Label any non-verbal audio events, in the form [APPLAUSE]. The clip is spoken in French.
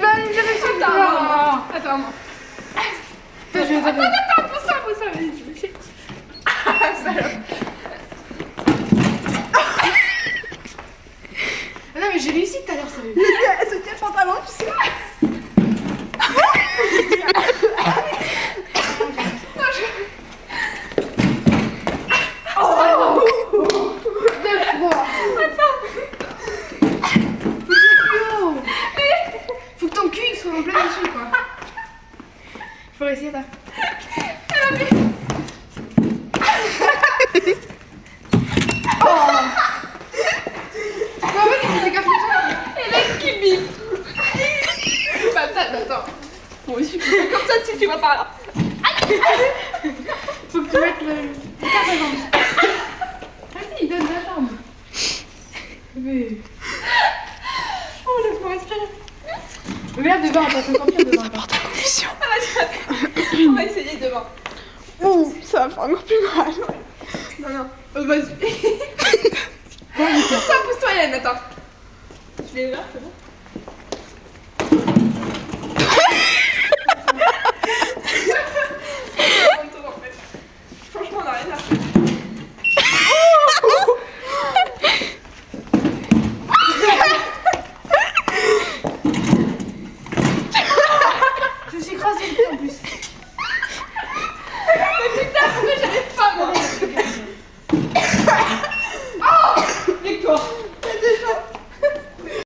Pas j'ai réussi à Attends, attends, attends. Attends, Attends, ça, pour ça, vas-y, tu. En plein dessus, quoi. Faut réessayer, là. [LAUGHS] Oh comme ça. Si tu vas pas là. Faut que tu mettes le. jambe. Vas-y, donne ta jambe. Mais. Là, devant, t'as 50 pieds devant. toi. Ah. On va essayer devant. Ouh, ça va faire encore plus mal. Non, non. Oh, vas-y. [LAUGHS] Pousse-toi, pousse-toi, Yann, attends. Je vais là, c'est bon